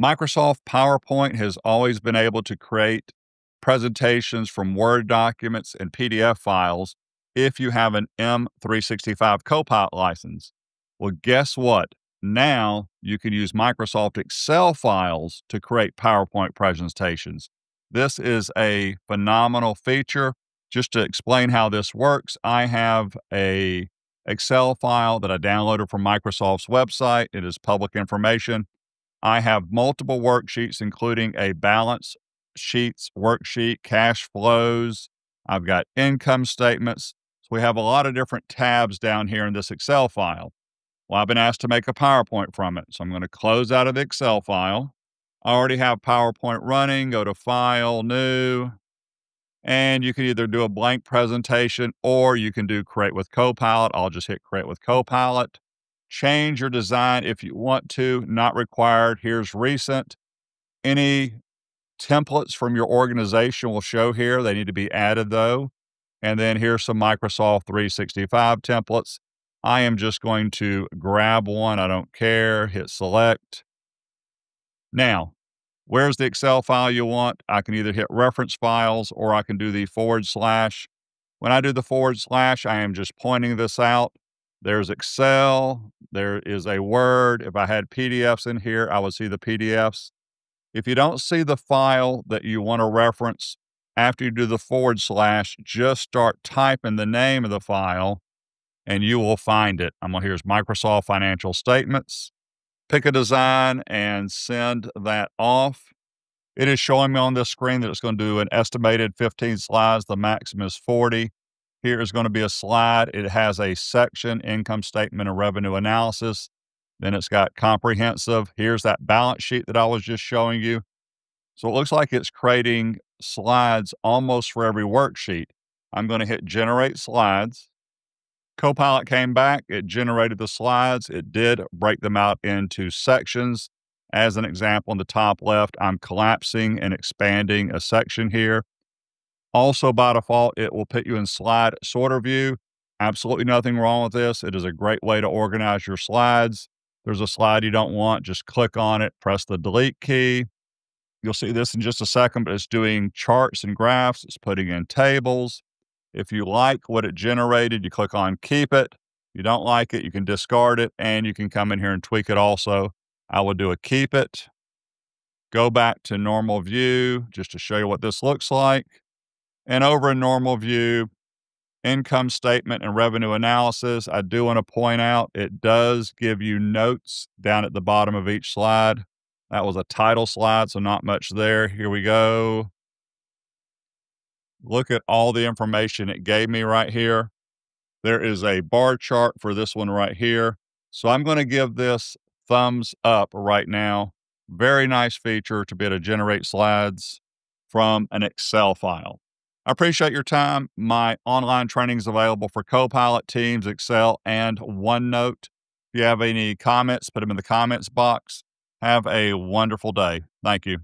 Microsoft PowerPoint has always been able to create presentations from Word documents and PDF files if you have an M365 Copilot license. Well, guess what? Now you can use Microsoft Excel files to create PowerPoint presentations. This is a phenomenal feature. Just to explain how this works, I have a Excel file that I downloaded from Microsoft's website. It is public information. I have multiple worksheets, including a balance sheets worksheet, cash flows. I've got income statements. So we have a lot of different tabs down here in this Excel file. Well, I've been asked to make a PowerPoint from it. So I'm going to close out of the Excel file. I already have PowerPoint running. Go to File, New. And you can either do a blank presentation or you can do Create with Copilot. I'll just hit Create with Copilot. Change your design if you want to, not required. Here's recent. Any templates from your organization will show here. They need to be added though. And then here's some Microsoft 365 templates. I am just going to grab one. I don't care. Hit select. Now, where's the Excel file you want? I can either hit reference files or I can do the forward slash. When I do the forward slash, I am just pointing this out. There's Excel. There is a Word. If I had PDFs in here, I would see the PDFs. If you don't see the file that you want to reference after you do the forward slash, just start typing the name of the file and you will find it. I'm going to here's Microsoft Financial Statements. Pick a design and send that off. It is showing me on this screen that it's going to do an estimated 15 slides. The maximum is 40. Here is going to be a slide. It has a section, income statement and revenue analysis. Then it's got comprehensive. Here's that balance sheet that I was just showing you. So it looks like it's creating slides almost for every worksheet. I'm going to hit generate slides. Copilot came back, it generated the slides. It did break them out into sections. As an example, in the top left, I'm collapsing and expanding a section here. Also, by default, it will put you in slide sorter view. Absolutely nothing wrong with this. It is a great way to organize your slides. There's a slide you don't want, just click on it, press the delete key. You'll see this in just a second, but it's doing charts and graphs. It's putting in tables. If you like what it generated, you click on keep it. If you don't like it, you can discard it and you can come in here and tweak it also. I will do a keep it. Go back to normal view just to show you what this looks like. And over in normal view, income statement and revenue analysis, I do want to point out it does give you notes down at the bottom of each slide. That was a title slide, so not much there. Here we go look at all the information it gave me right here. There is a bar chart for this one right here. So I'm going to give this thumbs up right now. Very nice feature to be able to generate slides from an Excel file. I appreciate your time. My online training is available for Copilot, Teams, Excel, and OneNote. If you have any comments, put them in the comments box. Have a wonderful day. Thank you.